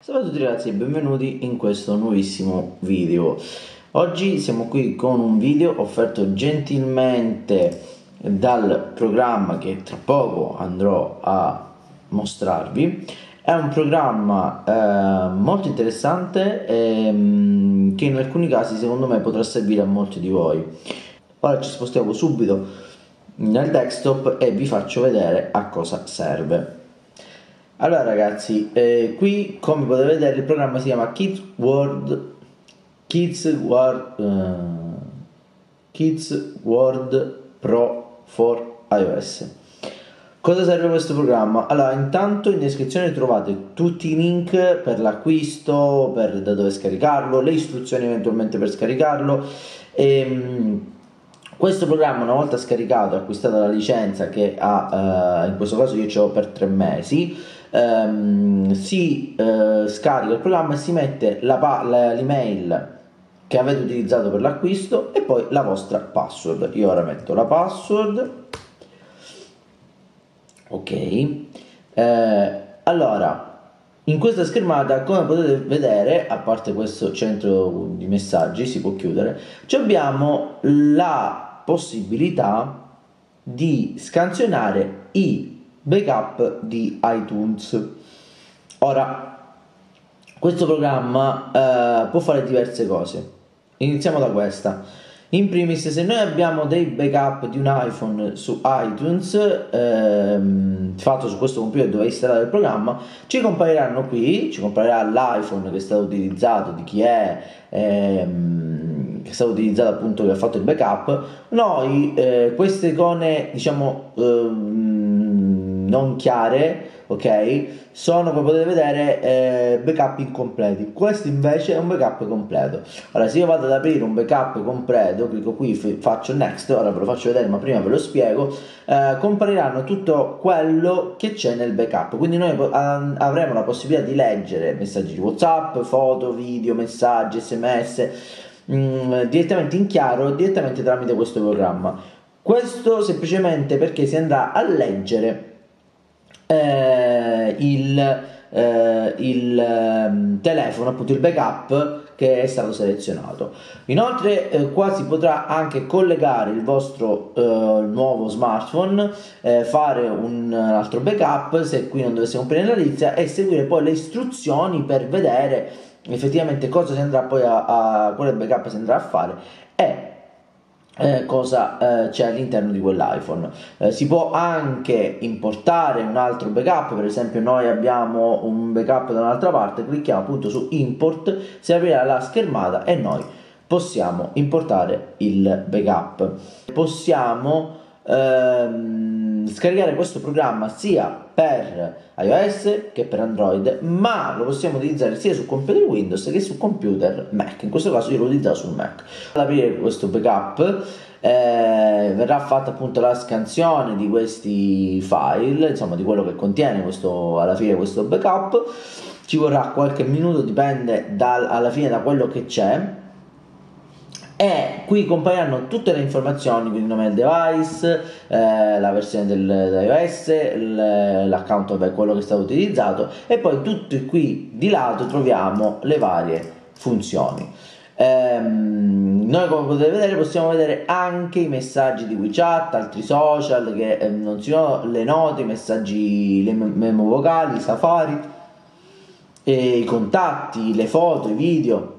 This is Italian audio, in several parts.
Salve a tutti ragazzi e benvenuti in questo nuovissimo video. Oggi siamo qui con un video offerto gentilmente dal programma che tra poco andrò a mostrarvi. È un programma eh, molto interessante ehm, che in alcuni casi secondo me potrà servire a molti di voi. Ora ci spostiamo subito nel desktop e vi faccio vedere a cosa serve. Allora ragazzi, eh, qui come potete vedere il programma si chiama Kids World Kids World uh, Kids World Pro for iOS. Cosa serve questo programma? Allora, intanto in descrizione trovate tutti i link per l'acquisto, per da dove scaricarlo, le istruzioni eventualmente per scaricarlo. E, ehm, questo programma una volta scaricato acquistata la licenza che ha, uh, in questo caso io ho per tre mesi, ehm, si eh, scarica il programma e si mette la, la, l'email che avete utilizzato per l'acquisto e poi la vostra password. Io ora metto la password. Ok. Eh, allora, in questa schermata, come potete vedere, a parte questo centro di messaggi, si può chiudere, abbiamo la possibilità di scansionare i backup di iTunes. Ora, questo programma eh, può fare diverse cose. Iniziamo da questa. In primis, se noi abbiamo dei backup di un iPhone su iTunes, ehm, fatto su questo computer dove installare il programma, ci compariranno qui, ci comparirà l'iPhone che è stato utilizzato, di chi è, ehm, che è stato utilizzato appunto che ha fatto il backup. Noi eh, queste icone, diciamo, ehm, non chiare, ok? Sono come potete vedere eh, backup incompleti. Questo invece è un backup completo. Allora, se io vado ad aprire un backup completo, clicco qui, faccio next, ora ve lo faccio vedere, ma prima ve lo spiego. Eh, compariranno tutto quello che c'è nel backup. Quindi noi avremo la possibilità di leggere messaggi di WhatsApp, foto, video, messaggi, sms mh, mm, direttamente in chiaro, direttamente tramite questo programma. Questo semplicemente perché si andrà a leggere eh, il, eh, il eh, telefono, appunto il backup che è stato selezionato. Inoltre eh, qua si potrà anche collegare il vostro eh, nuovo smartphone, eh, fare un altro backup se qui non dovesse comprare la lizia e seguire poi le istruzioni per vedere effettivamente cosa si andrà poi a, a quale backup si andrà a fare e eh, cosa eh, c'è all'interno di quell'iPhone. Eh, si può anche importare un altro backup, per esempio noi abbiamo un backup da un'altra parte, clicchiamo appunto su import, si aprirà la schermata e noi possiamo importare il backup. Possiamo ehm, scaricare questo programma sia per iOS che per Android, ma lo possiamo utilizzare sia su computer Windows che su computer Mac. In questo caso io lo utilizzo sul Mac. Ad aprire questo backup eh, verrà fatta appunto la scansione di questi file, insomma di quello che contiene questo, alla fine questo backup. Ci vorrà qualche minuto, dipende dal, alla fine da quello che c'è e qui compariranno tutte le informazioni, quindi il nome del device, eh, la versione dell'iOS, l'account, vabbè, quello che è stato utilizzato e poi tutti qui di lato troviamo le varie funzioni. Ehm, noi come potete vedere possiamo vedere anche i messaggi di WeChat, altri social che eh, non si sono le note, i messaggi, le memo vocali, Safari, i contatti, le foto, i video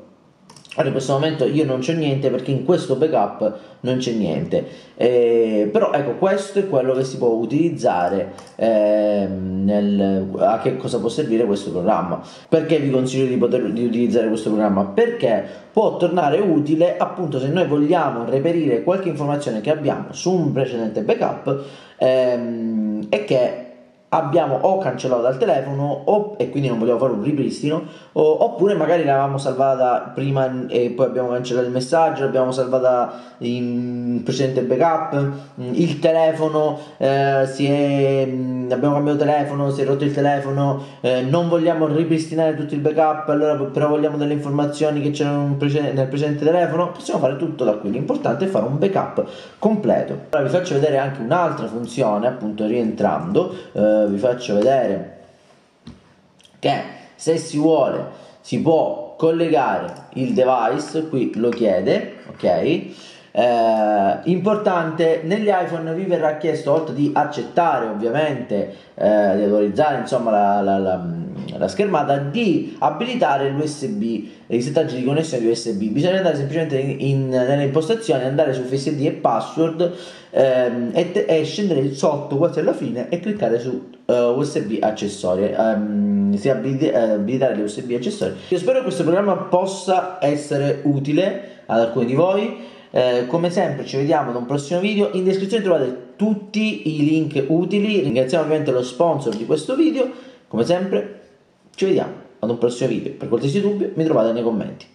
in questo momento io non c'è niente perché in questo backup non c'è niente. Eh, però ecco, questo è quello che si può utilizzare eh, nel, a che cosa può servire questo programma. Perché vi consiglio di, poter, di utilizzare questo programma? Perché può tornare utile appunto se noi vogliamo reperire qualche informazione che abbiamo su un precedente backup ehm, e che abbiamo o cancellato dal telefono o, e quindi non vogliamo fare un ripristino o, oppure magari l'avevamo salvata prima e poi abbiamo cancellato il messaggio l'abbiamo salvata in precedente backup mm, il telefono eh, si è mm, abbiamo cambiato telefono si è rotto il telefono eh, non vogliamo ripristinare tutto il backup allora però vogliamo delle informazioni che c'erano nel precedente telefono possiamo fare tutto da qui. L'importante è fare un backup completo. Ora vi faccio vedere anche un'altra funzione appunto rientrando eh, vi faccio vedere che se si vuole si può collegare il device, qui lo chiede, ok? Eh, importante, negli iPhone vi verrà chiesto, oltre di accettare ovviamente, eh, di autorizzare insomma la, la, la, la, schermata, di abilitare l'USB, i settaggi di connessione di USB. Bisogna andare semplicemente in, in, nelle impostazioni, andare su Face e Password ehm, e, e, scendere sotto quasi alla fine e cliccare su uh, eh, USB accessori. Um, si abiliti, uh, abilitare le USB accessori. Io spero che questo programma possa essere utile ad alcuni di voi. Eh, come sempre ci vediamo ad un prossimo video, in descrizione trovate tutti i link utili, ringraziamo ovviamente lo sponsor di questo video, come sempre ci vediamo ad un prossimo video, per qualsiasi dubbio mi trovate nei commenti.